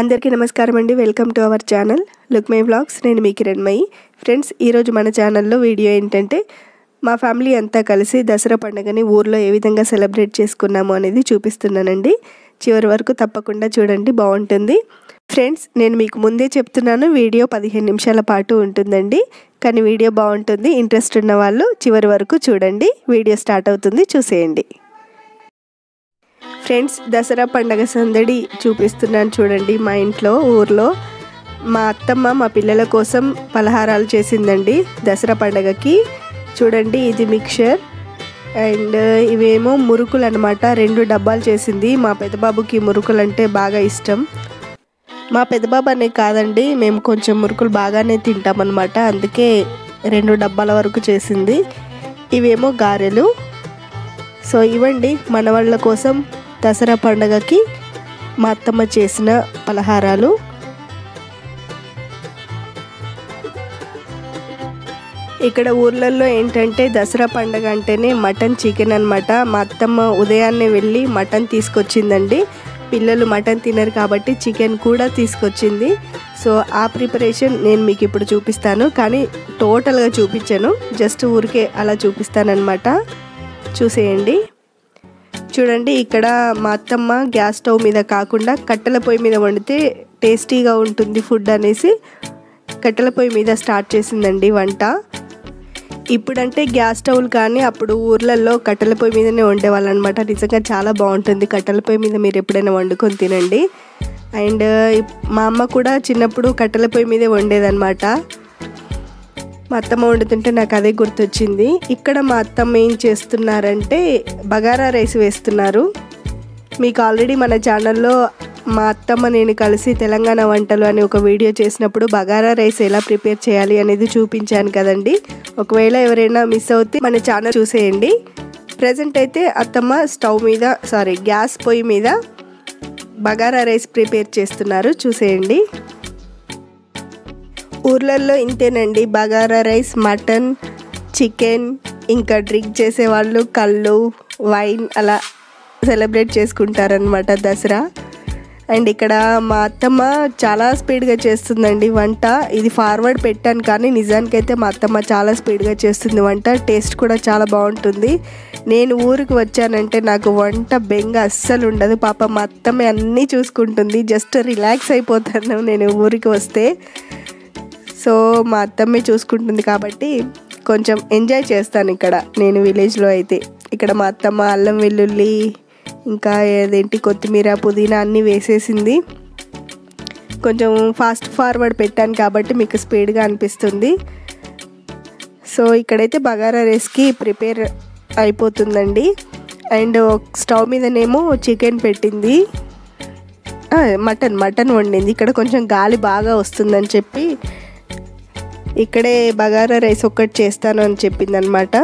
అందరికీ నమస్కారం అండి. Welcome to our channel. Look my vlogs. నేను మీ కిరణ్మయి ఫ్రెండ్స్ ఈరోజు మన ఛానల్లో వీడియో ఏంటంటే మా ఫ్యామిలీ అంతా కలిసి దసరా పండుగని ఊర్లో ఏ విధంగా సెలబ్రేట్ చేసుకున్నాము అనేది చూపిస్తున్నానండి. చివరి వరకు తప్పకుండా చూడండి. బాగుంటుంది. ఫ్రెండ్స్ నేను మీకు ముందే చెప్తున్నాను వీడియో పదిహేను నిమిషాల పాటు ఉంటుందండి. కానీ వీడియో బాగుంటుంది ఇంట్రెస్ట్ ఉన్న వాళ్ళు చివరి వరకు చూడండి. వీడియో స్టార్ట్ అవుతుంది చూసేయండి. ఫ్రెండ్స్ దసరా పండగ సందడి చూపిస్తున్నాను చూడండి మా ఇంట్లో ఊర్లో. మా అత్తమ్మ మా పిల్లల కోసం పలహారాలు చేసిందండి దసరా పండగకి. చూడండి ఇది మిక్చర్. అండ్ ఇవేమో మురుకులు అనమాట రెండు డబ్బాలు చేసింది. మా పెద్దబాబుకి మురుకులు అంటే బాగా ఇష్టం. మా పెద్దబాబు అనే కాదండి మేము కొంచెం మురుకులు బాగానే తింటామన్నమాట. అందుకే రెండు డబ్బాల వరకు చేసింది. ఇవేమో గారెలు. సో ఇవ్వండి మన వాళ్ళ కోసం దసరా పండగకి మా అత్తమ్మ చేసిన పలహారాలు. ఇక్కడ ఊర్లలో ఏంటంటే దసరా పండగ అంటేనే మటన్ చికెన్ అనమాట మా అత్తమ్మ ఉదయాన్నే వెళ్ళి మటన్ తీసుకొచ్చిందండి. పిల్లలు మటన్ తినరు కాబట్టి చికెన్ కూడా తీసుకొచ్చింది. సో ఆ ప్రిపరేషన్ నేను మీకు ఇప్పుడు చూపిస్తాను. కానీ టోటల్గా చూపించాను. జస్ట్ ఊరికే అలా చూపిస్తానమాట చూసేయండి. చూడండి ఇక్కడ మా అత్తమ్మ గ్యాస్ స్టవ్ మీద కాకుండా కట్టెల పొయ్యి మీద వండితే టేస్టీగా ఉంటుంది ఫుడ్ అనేసి కట్టెల పొయ్యి మీద స్టార్ట్ చేసిందండి వంట. ఇప్పుడంటే గ్యాస్ స్టవ్లు కానీ అప్పుడు ఊర్లలో కట్టెల పొయ్యి మీదనే వండేవాళ్ళు అనమాట నిజంగా చాలా బాగుంటుంది కట్టెల పొయ్యి మీద మీరు ఎప్పుడైనా వండుకొని తినండి. అండ్ మా అమ్మ కూడా చిన్నప్పుడు కట్టెల పొయ్యి మీదే వండేదన్నమాట మా అత్తమ్మ వండుతుంటే నాకు అదే గుర్తొచ్చింది. ఇక్కడ మా అత్తమ్మ ఏం చేస్తున్నారంటే బగారా రైస్ వేస్తున్నారు. మీకు ఆల్రెడీ మన ఛానల్లో మా అత్తమ్మ నేను కలిసి తెలంగాణ వంటలు అని ఒక వీడియో చేసినప్పుడు బగారా రైస్ ఎలా ప్రిపేర్ చేయాలి అనేది చూపించాను కదండి. ఒకవేళ ఎవరైనా మిస్ అవుతే మన ఛానల్ చూసేయండి. ప్రజెంట్ అయితే అత్తమ్మ స్టవ్ మీద సారీ గ్యాస్ పొయ్యి మీద బగారా రైస్ ప్రిపేర్ చేస్తున్నారు. చూసేయండి. ఊర్లలో ఇంతేనండి. బగారా రైస్ మటన్ చికెన్ ఇంకా డ్రింక్ చేసేవాళ్ళు కళ్ళు వైన్ అలా సెలబ్రేట్ చేసుకుంటారనమాట దసరా. అండ్ ఇక్కడ మా అత్తమ్మ చాలా స్పీడ్గా చేస్తుందండి వంట. ఇది ఫార్వర్డ్ పెట్టాను కానీ నిజానికైతే మా అత్తమ్మ చాలా స్పీడ్గా చేస్తుంది వంట. టేస్ట్ కూడా చాలా బాగుంటుంది. నేను ఊరికి వచ్చానంటే నాకు వంట బెంగ అస్సలు ఉండదు. పాప మా అత్తమ్మ అన్నీ చూసుకుంటుంది. జస్ట్ రిలాక్స్ అయిపోతాను నేను ఊరికి వస్తే. సో మా అత్తమ్మే చూసుకుంటుంది కాబట్టి కొంచెం ఎంజాయ్ చేస్తాను ఇక్కడ. నేను విలేజ్లో అయితే. ఇక్కడ మా అత్తమ్మ అల్లం వెల్లుల్లి ఇంకా ఏదేంటి కొత్తిమీర పుదీనా అన్నీ వేసేసింది. కొంచెం ఫాస్ట్ ఫార్వర్డ్ పెట్టాను కాబట్టి మీకు స్పీడ్గా అనిపిస్తుంది. సో ఇక్కడైతే బగారా రైస్కి ప్రిపేర్ అయిపోతుందండి. అండ్ స్టవ్ మీదనేమో చికెన్ పెట్టింది. మటన్ మటన్ వండింది. ఇక్కడ కొంచెం గాలి బాగా వస్తుందని చెప్పి ఇక్కడే బగారా రైస్ ఒక్కటి చేస్తాను అని చెప్పింది అనమాట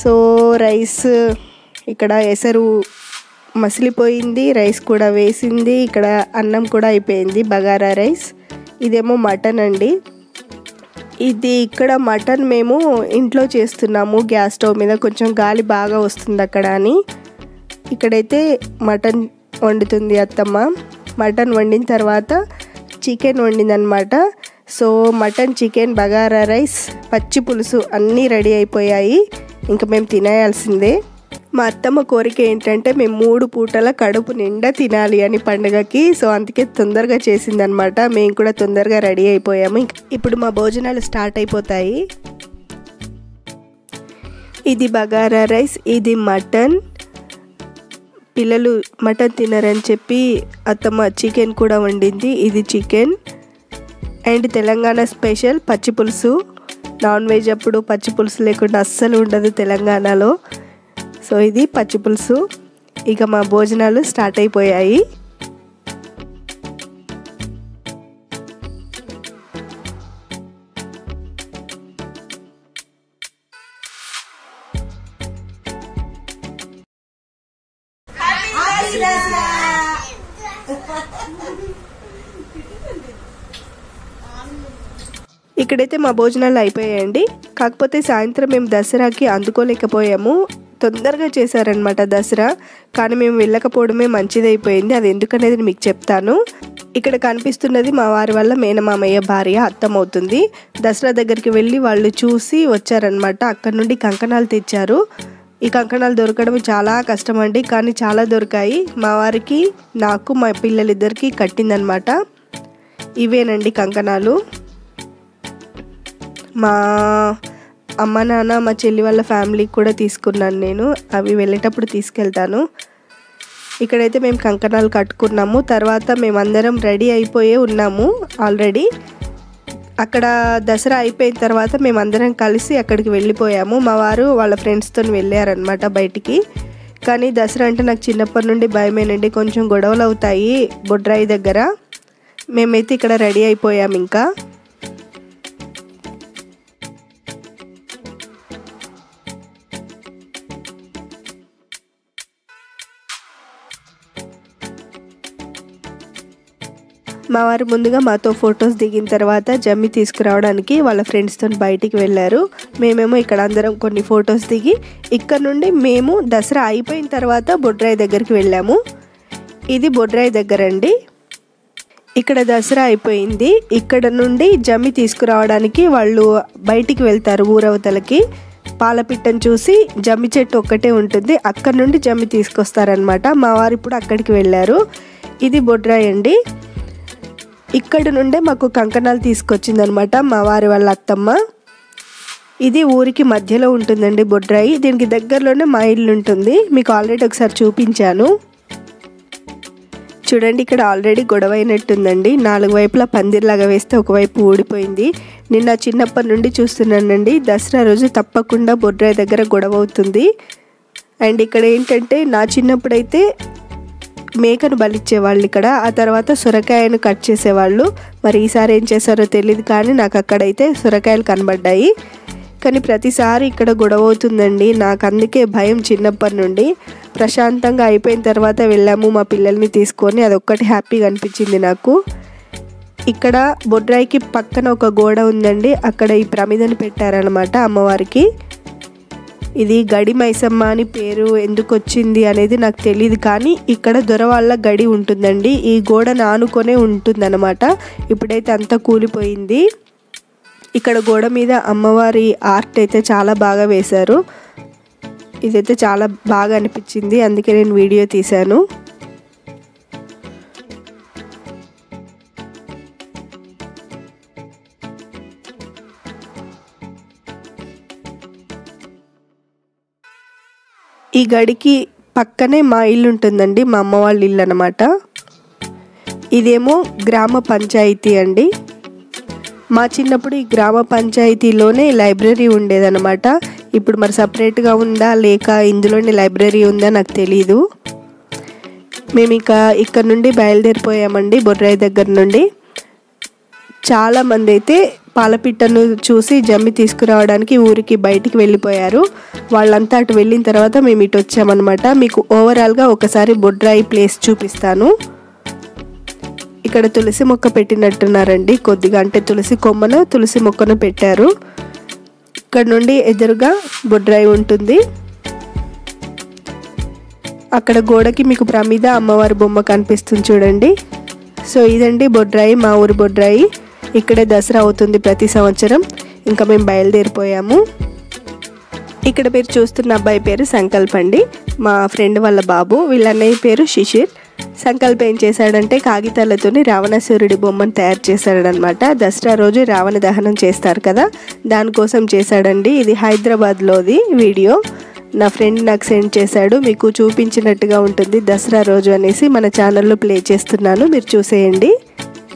సో రైస్ ఇక్కడ ఎసరు మసిలిపోయింది రైస్ కూడా వేసింది ఇక్కడ అన్నం కూడా అయిపోయింది బగారా రైస్. ఇదేమో మటన్ అండి. ఇది ఇక్కడ మటన్ మేము ఇంట్లో చేస్తున్నాము గ్యాస్ స్టవ్ మీద కొంచెం గాలి బాగా వస్తుంది అక్కడ అని. ఇక్కడైతే మటన్ వండుతుంది అత్తమ్మ. మటన్ వండిన తర్వాత chicken వండిందనమాట. So mutton chicken bagara rice పచ్చి పులుసు అన్నీ రెడీ అయిపోయాయి. ఇంకా మేము తినేయాల్సిందే. మా అత్తమ్మ కోరిక ఏంటంటే మేము మూడు పూటల కడుపు నిండా తినాలి అని పండుగకి. సో అందుకే తొందరగా చేసిందనమాట మేము కూడా తొందరగా రెడీ అయిపోయాము. ఇప్పుడు మా భోజనాలు స్టార్ట్ అయిపోతాయి. ఇది బగారా రైస్ ఇది మటన్. పిల్లలు మటన్ తినరని చెప్పి అత్తమ్మ చికెన్ కూడా వండింది. ఇది చికెన్. అండ్ తెలంగాణ స్పెషల్ పచ్చి పులుసు. నాన్ వెజ్ అప్పుడు పచ్చి పులుసు లేకుండా అస్సలు ఉండదు తెలంగాణలో. సో ఇది పచ్చి పులుసు. ఇక మా భోజనాలు స్టార్ట్ అయిపోయాయి. ఇక్కడైతే మా భోజనాలు అయిపోయాయండి. కాకపోతే సాయంత్రం మేము దసరాకి అందుకోలేకపోయాము. తొందరగా చేశారనమాట దసరా. కానీ మేము వెళ్ళకపోవడమే మంచిదైపోయింది. అది ఎందుకనేది మీకు చెప్తాను. ఇక్కడ కనిపిస్తున్నది మా వారి వల్ల మేనమామయ్య భార్య అర్థమవుతుంది దసరా దగ్గరికి వెళ్ళి వాళ్ళు చూసి వచ్చారనమాట అక్కడ నుండి కంకణాలు తెచ్చారు. ఈ కంకణాలు దొరకడం చాలా కష్టం అండి కానీ చాలా దొరికాయి. మా వారికి నాకు మా పిల్లలిద్దరికీ కట్టిందనమాట ఇవేనండి కంకణాలు. మా అమ్మ నాన్న మా చెల్లి వాళ్ళ ఫ్యామిలీకి కూడా తీసుకున్నాను నేను. అవి వెళ్ళేటప్పుడు తీసుకెళ్తాను. ఇక్కడైతే మేము కంకణాలు కట్టుకున్నాము. తర్వాత మేమందరం రెడీ అయిపోయే ఉన్నాము ఆల్రెడీ. అక్కడ దసరా అయిపోయిన తర్వాత మేమందరం కలిసి అక్కడికి వెళ్ళిపోయాము. మా వారు వాళ్ళ ఫ్రెండ్స్తో వెళ్ళారనమాట బయటికి. కానీ దసరా అంటే నాకు చిన్నప్పటి నుండి భయమేనండి. కొంచెం గొడవలు అవుతాయి బొడ్రాయి దగ్గర. మేమైతే ఇక్కడ రెడీ అయిపోయాము ఇంకా. మా వారు ముందుగా మాతో ఫొటోస్ దిగిన తర్వాత జమ్మి తీసుకురావడానికి వాళ్ళ ఫ్రెండ్స్తో బయటికి వెళ్ళారు. మేమేమో ఇక్కడ అందరం కొన్ని ఫొటోస్ దిగి ఇక్కడ నుండి మేము దసరా అయిపోయిన తర్వాత బొడ్రాయి దగ్గరికి వెళ్ళాము. ఇది బొడ్రాయి దగ్గర అండి. ఇక్కడ దసరా అయిపోయింది. ఇక్కడ నుండి జమ్మి తీసుకురావడానికి వాళ్ళు బయటికి వెళ్తారు ఊరవతలకి. పాలపిట్టను చూసి జమ్మి చెట్టు ఒక్కటే ఉంటుంది. అక్కడ నుండి జమ్మి తీసుకొస్తారనమాట మా వారు ఇప్పుడు అక్కడికి వెళ్ళారు. ఇది బొడ్రాయి అండి. ఇక్కడ నుండే మాకు కంకణాలు తీసుకొచ్చిందనమాట మా వారి వాళ్ళ అత్తమ్మ. ఇది ఊరికి మధ్యలో ఉంటుందండి బొడ్రాయి. దీనికి దగ్గరలోనే మా ఇల్లు ఉంటుంది. మీకు ఆల్రెడీ ఒకసారి చూపించాను. చూడండి ఇక్కడ ఆల్రెడీ గొడవ అయినట్టుందండి. నాలుగు వైపులా పందిర్లాగా వేస్తే ఒకవైపు ఊడిపోయింది. నిన్న చిన్నప్పటి నుండి చూస్తున్నానండి. దసరా రోజు తప్పకుండా బొడ్రాయి దగ్గర గొడవ అవుతుంది. అండ్ ఇక్కడ ఏంటంటే నా చిన్నప్పుడైతే మేకను బలిచ్చేవాళ్ళు ఇక్కడ. ఆ తర్వాత సొరకాయను కట్ చేసేవాళ్ళు. మరి ఈసారి ఏం చేశారో తెలియదు కానీ నాకు అక్కడైతే సొరకాయలు కనబడ్డాయి. కానీ ప్రతిసారి ఇక్కడ గొడవ అవుతుందండి. నాకు అందుకే భయం చిన్నప్పటి నుండి. ప్రశాంతంగా అయిపోయిన తర్వాత వెళ్ళాము మా పిల్లల్ని తీసుకొని. అదొక్కటి హ్యాపీగా అనిపించింది నాకు. ఇక్కడ బొడ్రాయికి పక్కన ఒక గోడ ఉందండి. అక్కడ ఈ ప్రమిదని పెట్టారనమాట అమ్మవారికి. ఇది గడి మైసమ్మ అని పేరు ఎందుకు వచ్చింది అనేది నాకు తెలియదు కానీ ఇక్కడ దొరవాళ్ళ గడి ఉంటుందండి. ఈ గోడ నానుకొనే ఉంటుందన్నమాట. ఇప్పుడైతే అంతా కూలిపోయింది. ఇక్కడ గోడ మీద అమ్మవారి ఆర్ట్ అయితే చాలా బాగా వేశారు. ఇదైతే చాలా బాగా అనిపించింది. అందుకే నేను వీడియో తీశాను. ఈ గడికి పక్కనే మా ఇల్లు ఉంటుందండి మా అమ్మ వాళ్ళ ఇల్లు అనమాట ఇదేమో గ్రామ పంచాయతీ అండి. మా చిన్నప్పుడు ఈ గ్రామ పంచాయతీలోనే లైబ్రరీ ఉండేదన్నమాట. ఇప్పుడు మరి సపరేట్గా ఉందా లేక ఇందులోనే లైబ్రరీ ఉందా నాకు తెలీదు. మేము ఇక ఇక్కడ నుండి బయలుదేరిపోయామండి బొర్రాయి దగ్గర నుండి. చాలామంది అయితే పాలపిట్టను చూసి జమ్మి తీసుకురావడానికి ఊరికి బయటికి వెళ్ళిపోయారు. వాళ్ళంతా అటు వెళ్ళిన తర్వాత మేము ఇటు వచ్చామన్నమాట. మీకు ఓవరాల్గా ఒకసారి బొడ్రాయి ప్లేస్ చూపిస్తాను. ఇక్కడ తులసి మొక్క పెట్టినట్టున్నారండి. కొద్దిగా అంటే తులసి కొమ్మను తులసి మొక్కను పెట్టారు. ఇక్కడ నుండి ఎదురుగా బొడ్రాయి ఉంటుంది. అక్కడ గోడకి మీకు ప్రమీద అమ్మవారి బొమ్మ కనిపిస్తుంది చూడండి. సో ఇదండి బొడ్రాయి మా ఊరి బొడ్రాయి. ఇక్కడే దసరా అవుతుంది ప్రతి సంవత్సరం. ఇంకా మేము బయలుదేరిపోయాము. ఇక్కడ మీరు చూస్తున్న అబ్బాయి పేరు సంకల్ప్ అండి. మా ఫ్రెండ్ వాళ్ళ బాబు వీళ్ళ అన్నయ్య పేరు శిశిర్. సంకల్ప్ ఏం చేశాడంటే కాగితాలతోని రావణాసురుడి బొమ్మను తయారు చేశాడనమాట. దసరా రోజు రావణ దహనం చేస్తారు కదా దానికోసం చేశాడండి. ఇది హైదరాబాద్లోది వీడియో. నా ఫ్రెండ్ నాకు సెండ్ చేశాడు మీకు చూపించినట్టుగా ఉంటుంది దసరా రోజు అనేసి మన ఛానల్లో ప్లే చేస్తున్నాను. మీరు చూసేయండి.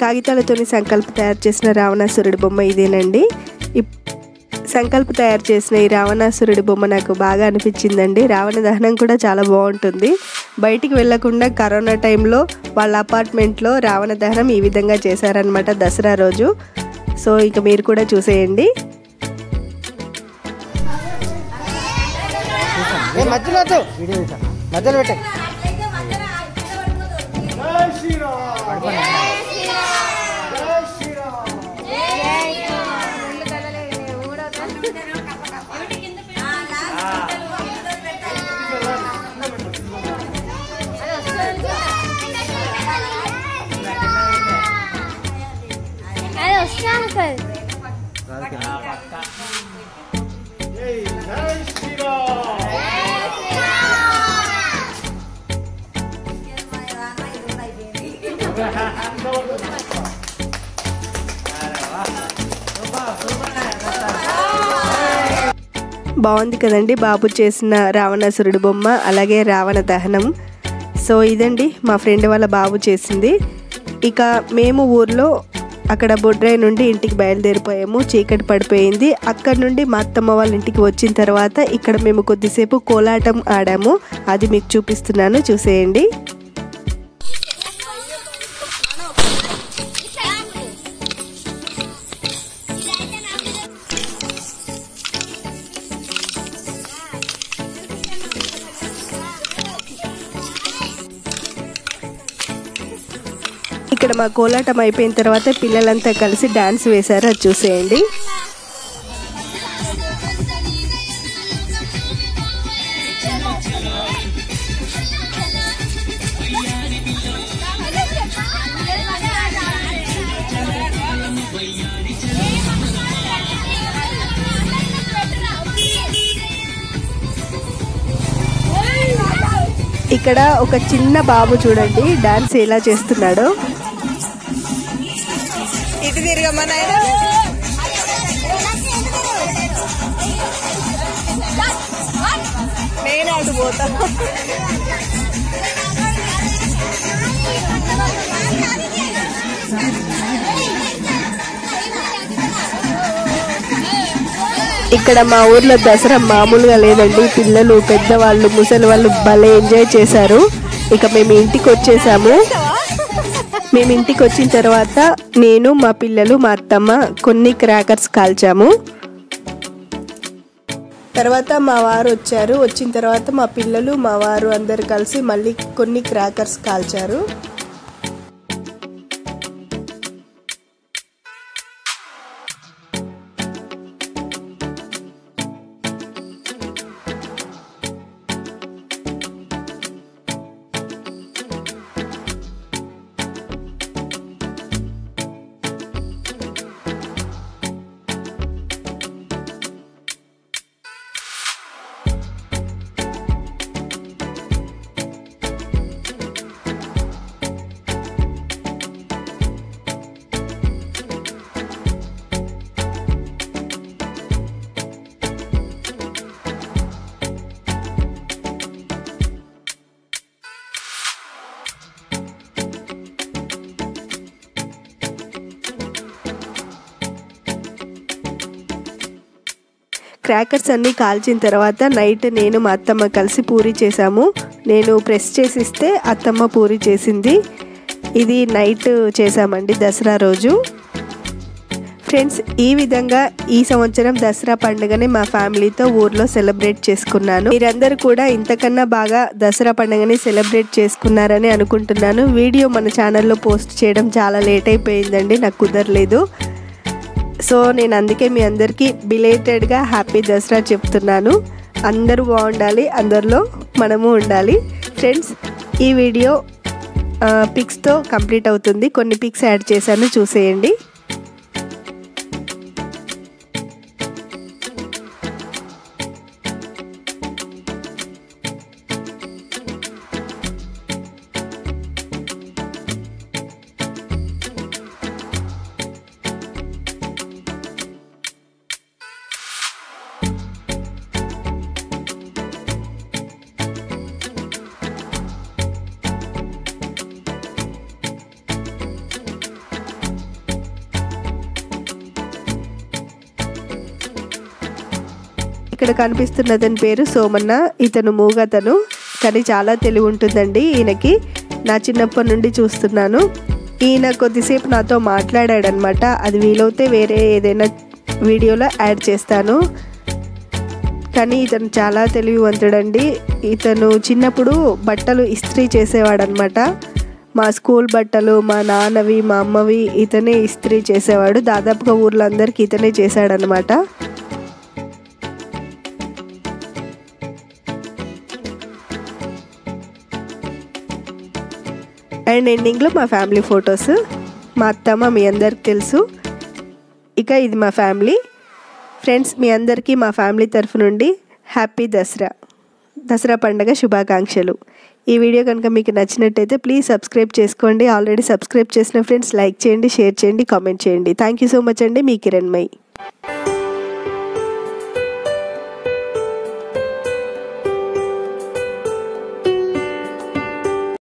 కాగితాలతోని సంకల్ప తయారు చేసిన రావణాసురుడి బొమ్మ ఇదేనండి. ఇప్ సంకల్ప తయారు చేసిన ఈ రావణాసురుడి బొమ్మ నాకు బాగా అనిపించిందండి. రావణ దహనం కూడా చాలా బాగుంటుంది. బయటికి వెళ్ళకుండా కరోనా టైంలో వాళ్ళ అపార్ట్మెంట్లో రావణ దహనం ఈ విధంగా చేశారనమాట దసరా రోజు. సో ఇక మీరు కూడా చూసేయండి. ఏ మధ్యలో బాగుంది కదండి బాబు చేసిన రావణాసురుడి బొమ్మ అలాగే రావణ దహనం. సో ఇదండి మా ఫ్రెండ్ వాళ్ళ బాబు చేసింది. ఇక మేము ఊర్లో అక్కడ బొడ్రాయి నుండి ఇంటికి బయలుదేరిపోయాము. చీకటి పడిపోయింది. అక్కడ నుండి మా అత్తమ్మ వాళ్ళ ఇంటికి వచ్చిన తర్వాత ఇక్కడ మేము కొద్దిసేపు కోలాటం ఆడాము. అది మీకు చూపిస్తున్నాను. చూసేయండి. మా కోలాటం అయిపోయిన తర్వాత పిల్లలంతా కలిసి డాన్స్ వేశారు. అది చూసేయండి. ఇక్కడ ఒక చిన్న బాబు చూడండి డాన్స్ ఎలా చేస్తున్నాడో. నాయన నేను అటు పోతా. ఇక్కడ మా ఊర్లో దసరా మామూలుగా లేదండి. పిల్లలు పెద్దవాళ్ళు ముసలి వాళ్ళు భలే ఎంజాయ్ చేశారు. ఇక మేము ఇంటికి వచ్చేసాము. మేము ఇంటికి వచ్చిన తర్వాత నేను మా పిల్లలు మా అత్తమ్మ కొన్ని క్రాకర్స్ కాల్చాము. తర్వాత మా వారు వచ్చారు. వచ్చిన తర్వాత మా పిల్లలు మా వారు అందరు కలిసి మళ్ళీ కొన్ని క్రాకర్స్ కాల్చారు. క్రాకర్స్ అన్నీ కాల్చిన తర్వాత నైట్ నేను మా అత్తమ్మ కలిసి పూరి చేసాము నేను ప్రెస్ చేసిస్తే అత్తమ్మ పూరి చేసింది. ఇది నైట్ చేసామండి దసరా రోజు. ఫ్రెండ్స్ ఈ విధంగా ఈ సంవత్సరం దసరా పండుగని మా ఫ్యామిలీతో ఊర్లో సెలబ్రేట్ చేసుకున్నాను. మీరందరూ కూడా ఇంతకన్నా బాగా దసరా పండుగని సెలబ్రేట్ చేసుకున్నారని అనుకుంటున్నాను. వీడియో మన ఛానల్లో పోస్ట్ చేయడం చాలా లేట్ అయిపోయిందండి నాకు కుదరలేదు. సో నేను అందుకే మీ అందరికీ బిలేటెడ్గా హ్యాపీ దసరా చెప్తున్నాను. అందరూ బాగుండాలి అందరిలో మనము ఉండాలి. ఫ్రెండ్స్ ఈ వీడియో పిక్స్తో కంప్లీట్ అవుతుంది. కొన్ని పిక్స్ యాడ్ చేశాను చూసేయండి. ఇక్కడ కనిపిస్తున్న అతని పేరు సోమన్న. ఇతను మూగతను కానీ చాలా తెలివి ఉంటుందండి ఈయనకి. నా చిన్నప్పటి నుండి చూస్తున్నాను. ఈయన కొద్దిసేపు నాతో మాట్లాడాడనమాట. అది వీలవుతే వేరే ఏదైనా వీడియోలో యాడ్ చేస్తాను. కానీ ఇతను చాలా తెలివివంతుడండి. ఇతను చిన్నప్పుడు బట్టలు ఇస్త్రీ చేసేవాడనమాట. మా స్కూల్ బట్టలు మా నాన్నవి మా అమ్మవి ఇతనే ఇస్త్రీ చేసేవాడు. దాదాపుగా ఊర్లో అందరికీ ఇతనే చేశాడనమాట. అండ్ ఎండింగ్లో మా ఫ్యామిలీ ఫొటోస్ మా అత్తమ్మ మీ అందరికి తెలుసు. ఇక ఇది మా ఫ్యామిలీ ఫ్రెండ్స్ మీ అందరికీ మా ఫ్యామిలీ తరఫు నుండి హ్యాపీ దసరా. దసరా పండగ శుభాకాంక్షలు. ఈ వీడియో కనుక మీకు నచ్చినట్టయితే ప్లీజ్ సబ్స్క్రైబ్ చేసుకోండి. ఆల్రెడీ సబ్స్క్రైబ్ చేసిన ఫ్రెండ్స్ లైక్ చేయండి షేర్ చేయండి కామెంట్ చేయండి. థ్యాంక్ యూ సో మచ్ అండి. మీ కిరణ్మయి